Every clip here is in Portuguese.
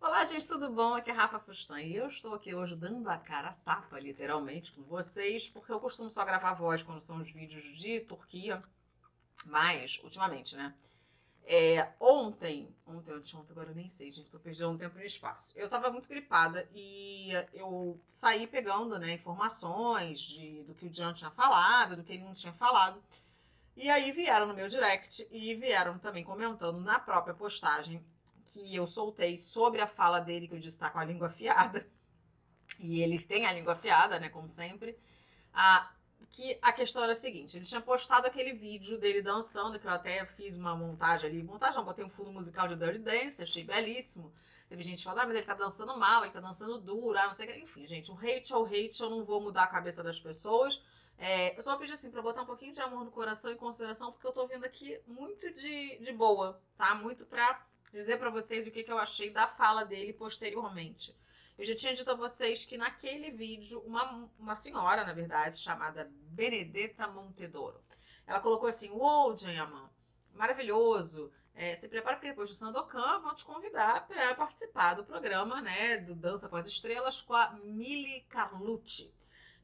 Olá, gente, tudo bom? Aqui é Rafa Fustan e eu estou aqui hoje dando a cara a tapa, literalmente, com vocês, porque eu costumo só gravar voz quando são os vídeos de Turquia, mas, ultimamente, né? É, ontem, ontem, ontem, ontem, agora eu nem sei, gente, tô perdendo tempo e espaço. Eu tava muito gripada e eu saí pegando, né, informações de, do que o Jean tinha falado, do que ele não tinha falado. E aí vieram no meu direct e vieram também comentando na própria postagem que eu soltei sobre a fala dele, que eu disse tá com a língua afiada. E eles têm a língua afiada, né, como sempre. Ah, que a questão era a seguinte: ele tinha postado aquele vídeo dele dançando, que eu até fiz uma montagem ali. Montagem, não, botei um fundo musical de Dirty Dance, achei belíssimo. Teve gente falando, ah, mas ele tá dançando mal, ele tá dançando duro, ah, não sei o que. Enfim, gente, o hate é hate, eu não vou mudar a cabeça das pessoas. É, eu só pedi assim pra botar um pouquinho de amor no coração e consideração, porque eu tô vindo aqui muito de, de boa, tá? Muito pra dizer para vocês o que, que eu achei da fala dele posteriormente. Eu já tinha dito a vocês que naquele vídeo, uma, uma senhora, na verdade, chamada Benedetta Montedoro, ela colocou assim: Uou, Jayaman, maravilhoso. É, se prepara porque depois do Sandokan vão te convidar para participar do programa, né, do Dança com as Estrelas com a Mili Carlucci.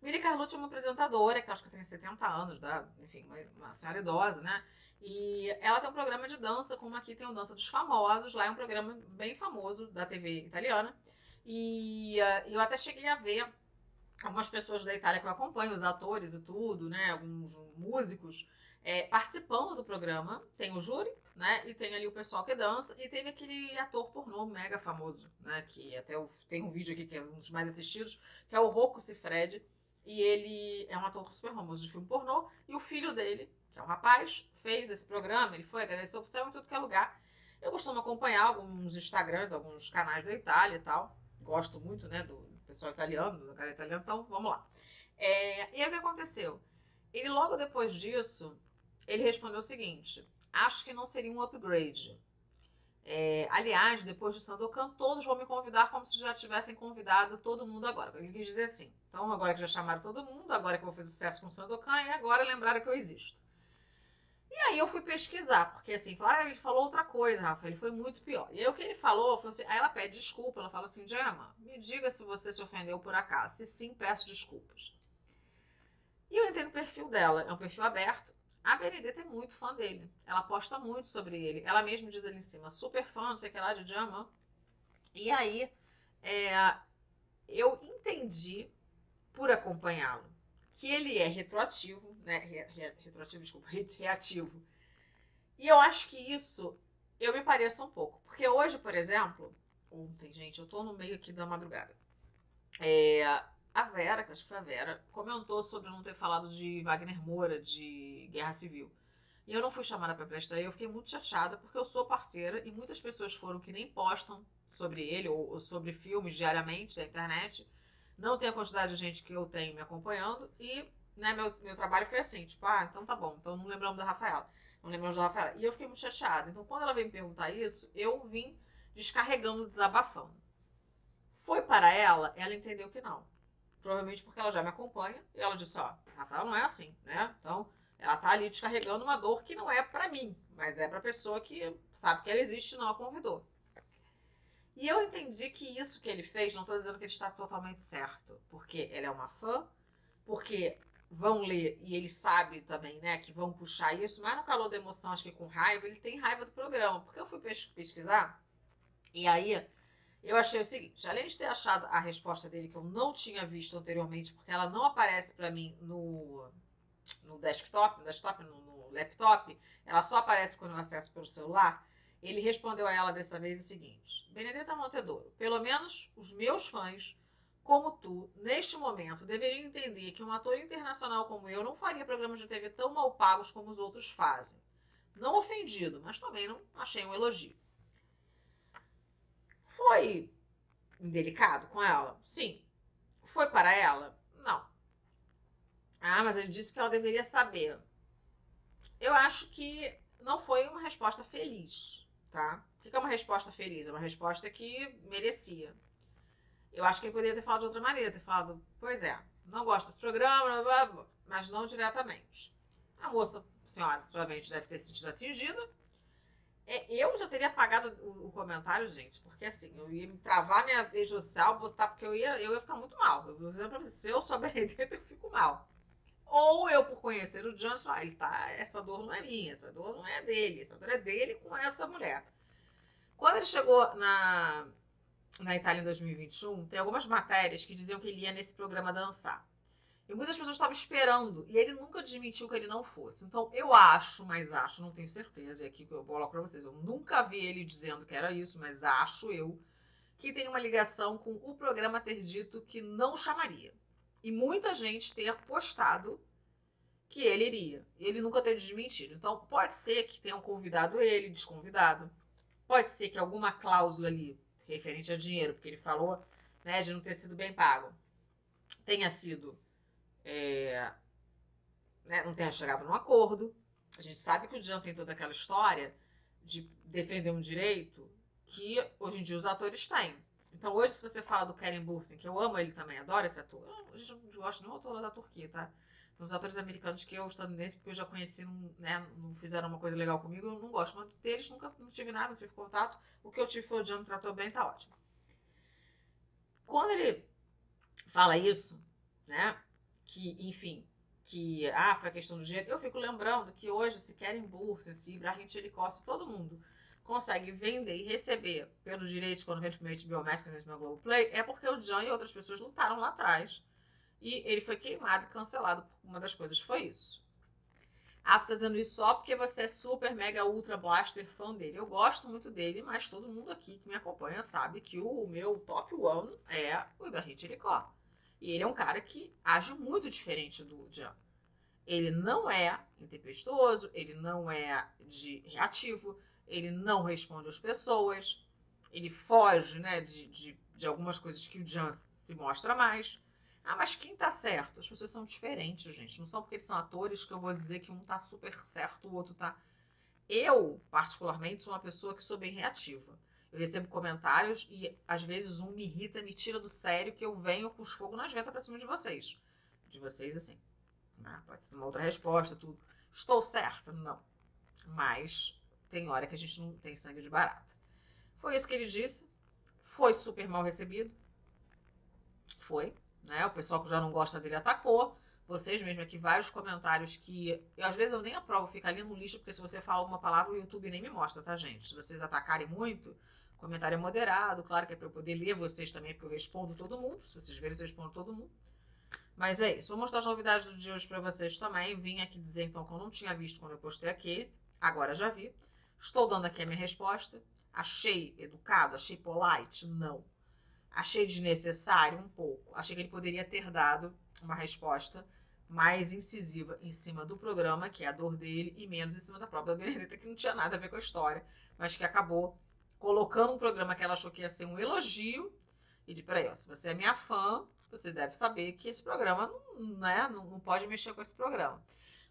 Mili Carlucci é uma apresentadora que acho que tem 70 anos, da, enfim, uma, uma senhora idosa, né? E ela tem um programa de dança, como aqui tem o Dança dos Famosos, lá é um programa bem famoso da TV italiana. E uh, eu até cheguei a ver algumas pessoas da Itália que eu acompanho, os atores e tudo, né? Alguns músicos é, participando do programa. Tem o júri, né? E tem ali o pessoal que dança. E teve aquele ator pornô mega famoso, né? Que até tem um vídeo aqui que é um dos mais assistidos, que é o Rocco Siffredi. E ele é um ator super famoso de filme pornô. E o filho dele, que é um rapaz, fez esse programa. Ele foi, agradeceu o céu em tudo que é lugar. Eu costumo acompanhar alguns Instagrams, alguns canais da Itália e tal gosto muito, né, do pessoal italiano, do cara italiano, então vamos lá. É, e aí o que aconteceu? Ele logo depois disso, ele respondeu o seguinte: acho que não seria um upgrade. É, aliás, depois de Sandokan, todos vão me convidar como se já tivessem convidado todo mundo agora. Ele quis dizer assim. Então, agora que já chamaram todo mundo, agora que eu fiz sucesso com Sandokan, e agora lembraram que eu existo. E aí eu fui pesquisar, porque assim, falaram, ah, ele falou outra coisa, Rafa, ele foi muito pior. E aí o que ele falou foi assim, aí ela pede desculpa, ela fala assim, Gemma, me diga se você se ofendeu por acaso. Se sim, peço desculpas. E eu entrei no perfil dela, é um perfil aberto. A Benedetta é muito fã dele. Ela posta muito sobre ele. Ela mesma diz ali em cima, super fã, não sei o que lá, de Gemma. E aí, é, eu entendi por acompanhá-lo que ele é retroativo, né? Re, re, retroativo, desculpa, reativo. E eu acho que isso eu me pareço um pouco. Porque hoje, por exemplo, ontem, gente, eu tô no meio aqui da madrugada. É, a Vera, que acho que foi a Vera, comentou sobre não ter falado de Wagner Moura, de Guerra Civil. E eu não fui chamada para prestar, eu fiquei muito chateada porque eu sou parceira e muitas pessoas foram que nem postam sobre ele ou, ou sobre filmes diariamente da internet não tem a quantidade de gente que eu tenho me acompanhando e né, meu, meu trabalho foi assim, tipo, ah, então tá bom, então não lembramos da Rafaela, não lembramos da Rafaela. E eu fiquei muito chateada. Então, quando ela veio me perguntar isso, eu vim descarregando, desabafando. Foi para ela, ela entendeu que não. Provavelmente porque ela já me acompanha e ela disse, ó, Rafaela não é assim, né? Então, ela tá ali descarregando uma dor que não é para mim, mas é para pessoa que sabe que ela existe e não a convidou. E eu entendi que isso que ele fez, não estou dizendo que ele está totalmente certo, porque ele é uma fã, porque vão ler e ele sabe também, né, que vão puxar isso, mas no calor da emoção, acho que com raiva, ele tem raiva do programa, porque eu fui pesquisar e aí eu achei o seguinte, além de ter achado a resposta dele que eu não tinha visto anteriormente, porque ela não aparece para mim no, no desktop, no desktop, no, no laptop, ela só aparece quando eu acesso pelo celular, ele respondeu a ela dessa vez o seguinte: Benedetta Montedouro, pelo menos os meus fãs, como tu, neste momento, deveriam entender que um ator internacional como eu não faria programas de TV tão mal pagos como os outros fazem. Não ofendido, mas também não achei um elogio. Foi indelicado com ela? Sim. Foi para ela? Não. Ah, mas ele disse que ela deveria saber. Eu acho que não foi uma resposta feliz tá? O que é uma resposta feliz? É uma resposta que merecia. Eu acho que ele poderia ter falado de outra maneira, ter falado, pois é, não gosto desse programa, blá, blá, mas não diretamente. A moça, senhora, provavelmente deve ter se sentido atingida. É, eu já teria apagado o, o, comentário, gente, porque assim, eu ia me travar minha rede social, botar, porque eu ia, eu ia ficar muito mal. Eu vou dizer se eu sou a Benedetta, eu fico mal. Ou eu, por conhecer o John, ah, ele tá, essa dor não é minha, essa dor não é dele, essa dor é dele com essa mulher. Quando ele chegou na, na Itália em 2021, tem algumas matérias que diziam que ele ia nesse programa dançar. E muitas pessoas estavam esperando, e ele nunca admitiu que ele não fosse. Então, eu acho, mas acho, não tenho certeza, e aqui eu coloco para vocês, eu nunca vi ele dizendo que era isso, mas acho eu que tem uma ligação com o programa ter dito que não chamaria. E muita gente ter postado que ele iria. E ele nunca ter desmentido. Então, pode ser que tenham convidado ele, desconvidado. Pode ser que alguma cláusula ali, referente a dinheiro, porque ele falou né, de não ter sido bem pago, tenha sido é, né, não tenha chegado num acordo. A gente sabe que o Jean tem toda aquela história de defender um direito que hoje em dia os atores têm. Então, hoje, se você fala do Karen Bursin, que eu amo ele também, adoro esse ator. Eu, a gente não gosta nenhum ator da Turquia, tá? Então, os atores americanos que eu, estadunidenses, porque eu já conheci, não, né, não fizeram uma coisa legal comigo, eu não gosto. Mas deles nunca não tive nada, não tive contato. O que eu tive foi o me tratou bem, tá ótimo. Quando ele fala isso, né? que, enfim, que ah, foi a questão do dinheiro. Eu fico lembrando que hoje, se querem Bursa, se Ibrahim Tchelikov, todo mundo consegue vender e receber pelos direitos quando vende para biométrica dentro do Globoplay, é porque o John e outras pessoas lutaram lá atrás. E ele foi queimado e cancelado. Uma das coisas foi isso. Ah, tá fazendo isso só porque você é super, mega, ultra blaster fã dele. Eu gosto muito dele, mas todo mundo aqui que me acompanha sabe que o meu top one é o Ibrahim Tchelikov. E ele é um cara que age muito diferente do Jan. Ele não é intempestuoso, ele não é de reativo, ele não responde às pessoas, ele foge né, de, de, de algumas coisas que o Jan se mostra mais. Ah, mas quem tá certo? As pessoas são diferentes, gente. Não são porque eles são atores que eu vou dizer que um tá super certo, o outro tá. Eu, particularmente, sou uma pessoa que sou bem reativa. Eu recebo comentários e às vezes um me irrita, me tira do sério que eu venho com os fogos nas ventas pra cima de vocês. De vocês, assim. Né? Pode ser uma outra resposta, tudo. Estou certa? Não. Mas tem hora que a gente não tem sangue de barata. Foi isso que ele disse. Foi super mal recebido. Foi. Né? O pessoal que já não gosta dele atacou. Vocês mesmo aqui, vários comentários que. Eu, às vezes eu nem aprovo, fica ali no lixo, porque se você fala alguma palavra, o YouTube nem me mostra, tá, gente? Se vocês atacarem muito, Comentário é moderado, claro que é para eu poder ler vocês também, porque eu respondo todo mundo. Se vocês verem, eu respondo todo mundo. Mas é isso. Vou mostrar as novidades do dia hoje para vocês também. Vim aqui dizer então que eu não tinha visto quando eu postei aqui. Agora já vi. Estou dando aqui a minha resposta. Achei educado? Achei polite? Não. Achei desnecessário? Um pouco. Achei que ele poderia ter dado uma resposta mais incisiva em cima do programa, que é a dor dele, e menos em cima da própria Benedetta, que não tinha nada a ver com a história, mas que acabou colocando um programa que ela achou que ia ser um elogio. E de, peraí, ó, se você é minha fã, você deve saber que esse programa não, né, não, não pode mexer com esse programa.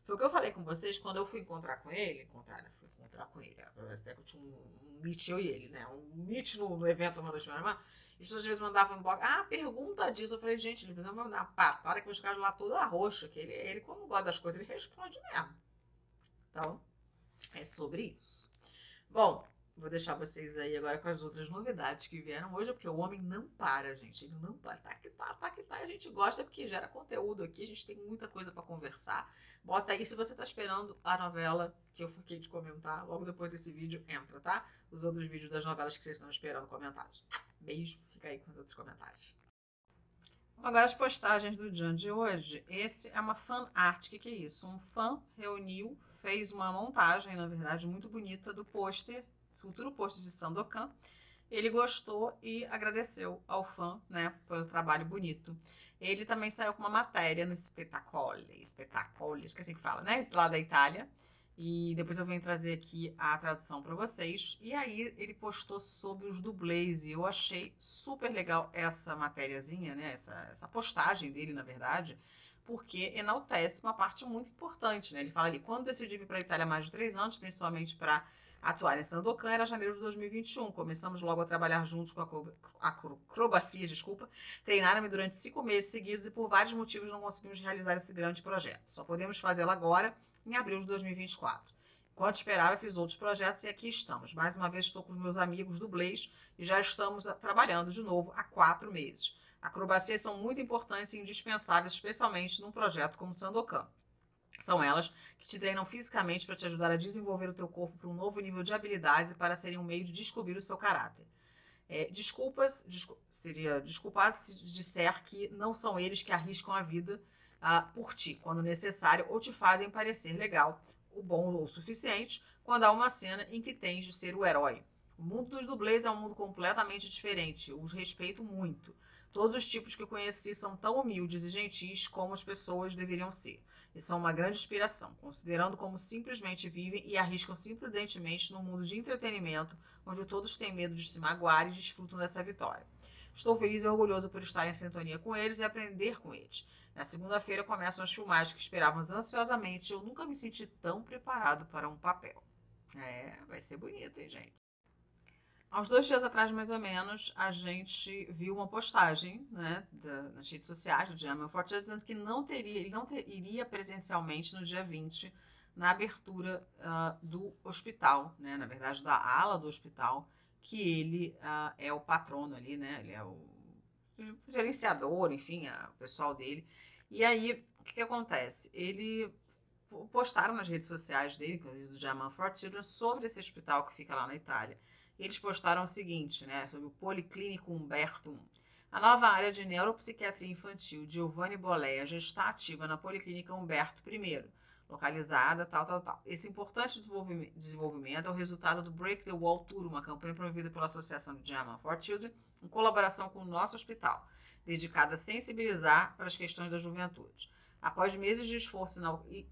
Foi o que eu falei com vocês quando eu fui encontrar com ele. Encontrar, né? Fui encontrar com ele. Até que eu tinha um, um meet, eu e ele, né? Um meet no, no evento uma noite normal. E as pessoas às vezes mandavam embora. Ah, pergunta disso. Eu falei, gente, ele precisa mandar uma patada eu vou chegar lá toda roxa. Que ele, ele, quando gosta das coisas, ele responde mesmo. Então, é sobre isso. Bom, Vou deixar vocês aí agora com as outras novidades que vieram hoje, porque o homem não para, gente. Ele não para. Tá que tá, tá que tá. A gente gosta porque gera conteúdo aqui. A gente tem muita coisa para conversar. Bota aí se você tá esperando a novela que eu fiquei de comentar. Logo depois desse vídeo, entra, tá? Os outros vídeos das novelas que vocês estão esperando comentados. Beijo. Fica aí com os outros comentários. Agora as postagens do dia de hoje. Esse é uma fan art. O que, que é isso? Um fã reuniu, fez uma montagem, na verdade, muito bonita do pôster futuro post de Sandokan, ele gostou e agradeceu ao fã, né, pelo trabalho bonito. Ele também saiu com uma matéria no Spettacole, Spettacole, acho que é assim que fala, né, lá da Itália. E depois eu venho trazer aqui a tradução para vocês. E aí ele postou sobre os dublês e eu achei super legal essa matériazinha, né, essa, essa postagem dele, na verdade, porque enaltece uma parte muito importante, né? Ele fala ali, quando decidi vir para a Itália há mais de três anos, principalmente para atuar em Sandokan era janeiro de 2021. Começamos logo a trabalhar juntos com a acrobacia, desculpa. Treinaram-me durante cinco meses seguidos e por vários motivos não conseguimos realizar esse grande projeto. Só podemos fazê-lo agora, em abril de 2024. Enquanto esperava, fiz outros projetos e aqui estamos. Mais uma vez estou com os meus amigos do Blaze e já estamos trabalhando de novo há quatro meses. Acrobacias são muito importantes e indispensáveis, especialmente num projeto como Sandokan. São elas que te treinam fisicamente para te ajudar a desenvolver o teu corpo para um novo nível de habilidades e para serem um meio de descobrir o seu caráter. É, desculpas, descu seria desculpado se disser que não são eles que arriscam a vida ah, por ti, quando necessário, ou te fazem parecer legal, o bom ou o suficiente, quando há uma cena em que tens de ser o herói. O mundo dos dublês é um mundo completamente diferente, os respeito muito. Todos os tipos que conheci são tão humildes e gentis como as pessoas deveriam ser e são uma grande inspiração, considerando como simplesmente vivem e arriscam surpreendentemente no mundo de entretenimento, onde todos têm medo de se magoar e desfrutam dessa vitória. Estou feliz e orgulhoso por estar em sintonia com eles e aprender com eles. Na segunda-feira começam as filmagens que esperávamos ansiosamente. Eu nunca me senti tão preparado para um papel. É, vai ser bonito, hein, gente? Uns dois dias atrás, mais ou menos, a gente viu uma postagem né, da, nas redes sociais do German Forte dizendo que não teria, ele não ter, iria presencialmente no dia 20 na abertura uh, do hospital, né, na verdade, da ala do hospital, que ele uh, é o patrono ali, né, ele é o gerenciador, enfim, a, o pessoal dele. E aí, o que, que acontece? Ele postaram nas redes sociais dele, do German for Children, sobre esse hospital que fica lá na Itália eles postaram o seguinte, né, sobre o Policlínico Humberto I. A nova área de neuropsiquiatria infantil Giovanni Boleia já está ativa na Policlínica Humberto I, localizada tal, tal, tal. Esse importante desenvolvimento é o resultado do Break the Wall Tour, uma campanha promovida pela Associação German for Children, em colaboração com o nosso hospital, dedicada a sensibilizar para as questões da juventude. Após meses de esforço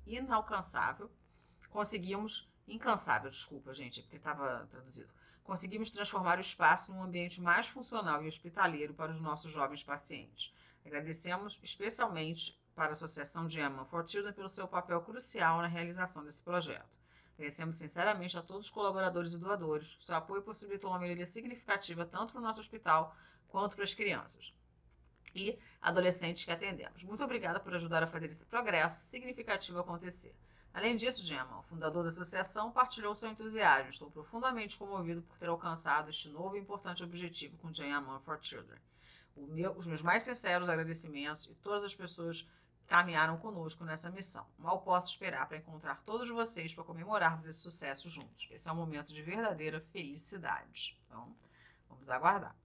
inalcançável, conseguimos incansável, desculpa, gente, porque estava traduzido conseguimos transformar o espaço num ambiente mais funcional e hospitaleiro para os nossos jovens pacientes. Agradecemos especialmente para a Associação de Emma for pelo seu papel crucial na realização desse projeto. Agradecemos sinceramente a todos os colaboradores e doadores. Seu apoio possibilitou uma melhoria significativa tanto para o nosso hospital quanto para as crianças e adolescentes que atendemos. Muito obrigada por ajudar a fazer esse progresso significativo acontecer. Além disso, Gemma, o fundador da associação, partilhou seu entusiasmo. Estou profundamente comovido por ter alcançado este novo e importante objetivo com Jane for Children. Meu, os meus mais sinceros agradecimentos e todas as pessoas que caminharam conosco nessa missão. Mal posso esperar para encontrar todos vocês para comemorarmos esse sucesso juntos. Esse é um momento de verdadeira felicidade. Então, vamos aguardar.